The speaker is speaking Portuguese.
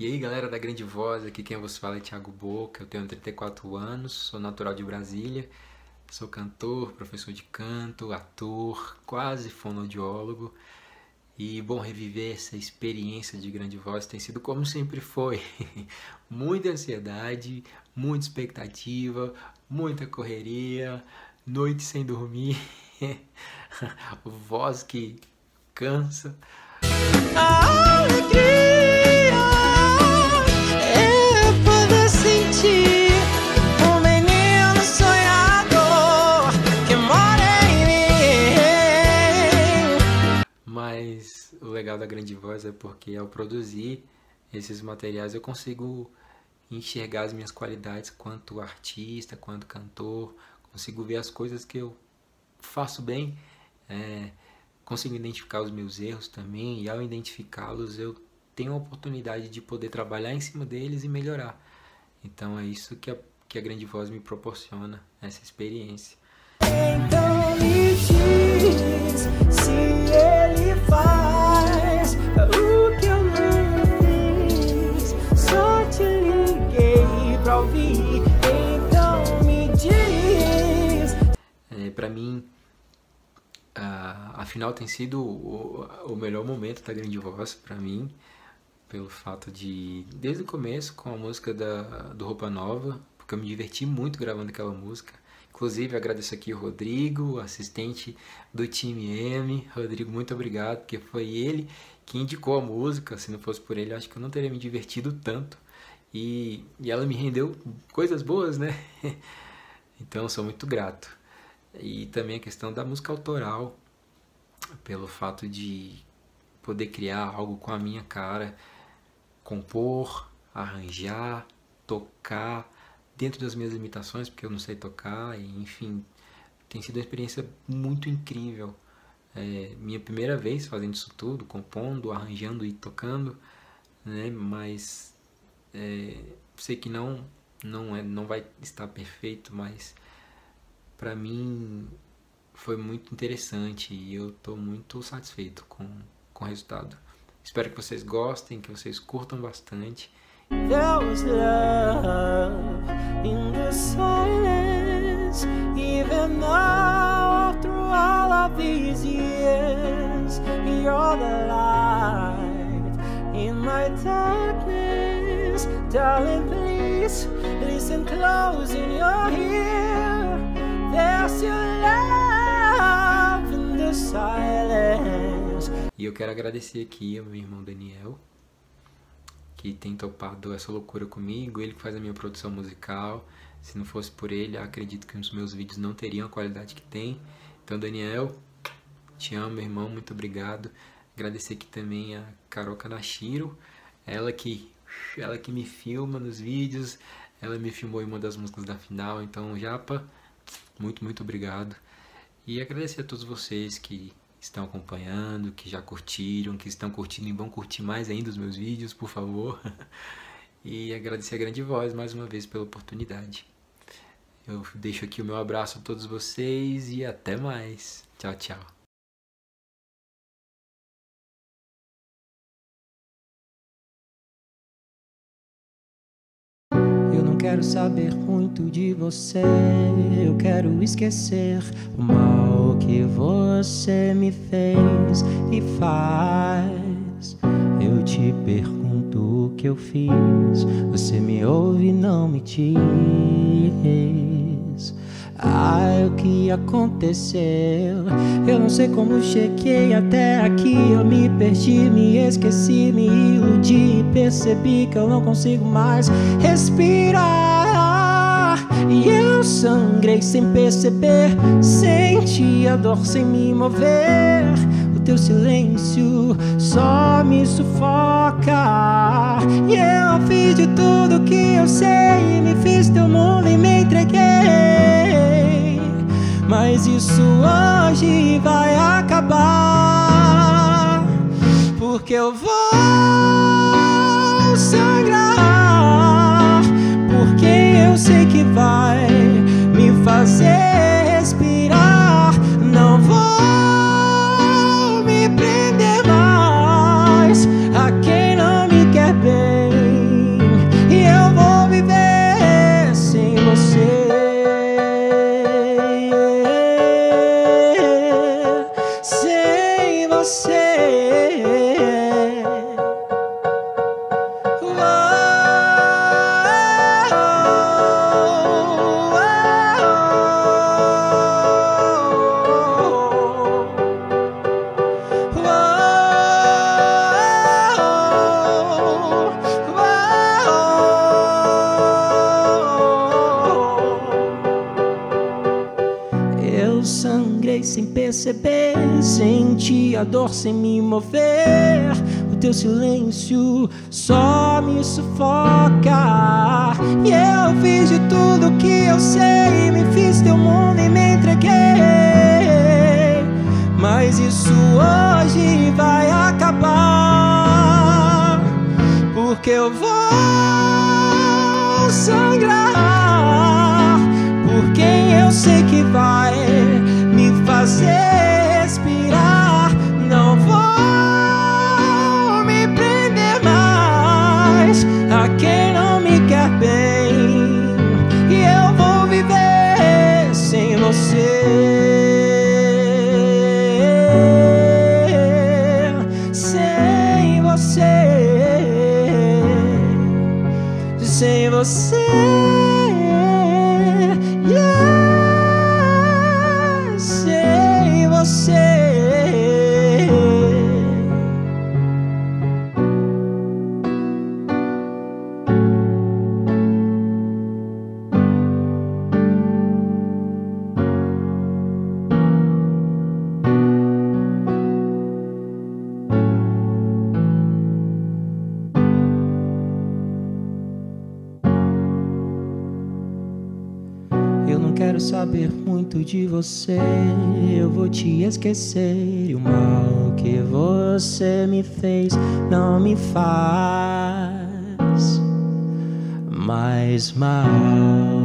E aí galera da Grande Voz, aqui quem vos fala é Thiago Boca, eu tenho 34 anos, sou natural de Brasília, sou cantor, professor de canto, ator, quase fonoaudiólogo e bom reviver essa experiência de Grande Voz tem sido como sempre foi, muita ansiedade, muita expectativa, muita correria, noite sem dormir, voz que cansa. A alegria legal da Grande Voz é porque ao produzir esses materiais eu consigo enxergar as minhas qualidades quanto artista, quanto cantor, consigo ver as coisas que eu faço bem, é, consigo identificar os meus erros também e ao identificá-los eu tenho a oportunidade de poder trabalhar em cima deles e melhorar. Então é isso que a, que a Grande Voz me proporciona, essa experiência. Então me diz se ele para mim, a, a, final tem sido o, o melhor momento da Grande Voz para mim, pelo fato de, desde o começo, com a música da, do Roupa Nova, porque eu me diverti muito gravando aquela música. Inclusive, agradeço aqui o Rodrigo, assistente do time M. Rodrigo, muito obrigado, porque foi ele que indicou a música. Se não fosse por ele, acho que eu não teria me divertido tanto. E, e ela me rendeu coisas boas, né? Então, sou muito grato e também a questão da música autoral, pelo fato de poder criar algo com a minha cara, compor, arranjar, tocar dentro das minhas limitações, porque eu não sei tocar, e, enfim, tem sido uma experiência muito incrível. É, minha primeira vez fazendo isso tudo, compondo, arranjando e tocando, né? Mas é, sei que não não é não vai estar perfeito, mas para mim foi muito interessante e eu estou muito satisfeito com, com o resultado. Espero que vocês gostem, que vocês curtam bastante. There was love in the silence, even now all of these years, you're the light in my darkness, darling. Please listen close E eu quero agradecer aqui ao meu irmão Daniel, que tem topado essa loucura comigo, ele que faz a minha produção musical. Se não fosse por ele, acredito que os meus vídeos não teriam a qualidade que tem. Então, Daniel, te amo, meu irmão, muito obrigado. Agradecer aqui também a Carol Kanashiro, ela que, ela que me filma nos vídeos, ela me filmou em uma das músicas da final. Então, Japa, muito, muito obrigado. E agradecer a todos vocês que estão acompanhando, que já curtiram, que estão curtindo e vão curtir mais ainda os meus vídeos, por favor. E agradecer a Grande Voz mais uma vez pela oportunidade. Eu deixo aqui o meu abraço a todos vocês e até mais. Tchau, tchau. quero saber muito de você. Eu quero esquecer o mal que você me fez e faz. Eu te pergunto o que eu fiz. Você me ouve não me diz. Ah, o que aconteceu? Eu não sei como cheguei até aqui. Eu me perdi, me esqueci, me iludi. Percebi que eu não consigo mais respirar. Sem perceber. Senti a dor sem me mover. O teu silêncio só me sufoca. E eu fiz de tudo que eu sei. Me fiz teu mundo e me entreguei. Mas isso hoje vai acabar. Porque eu vou sangrar. Porque eu sei que vai fazer. Sem perceber, senti a dor sem me mover. O teu silêncio só me sufoca. E eu fiz de tudo que eu sei, me fiz teu mundo e me entreguei. Mas isso hoje vai acabar, porque eu vou sangrar por quem eu sei que vai Sem você sem você. Eu não quero saber muito de você. Eu vou te esquecer. E o mal que você me fez não me faz mais mal.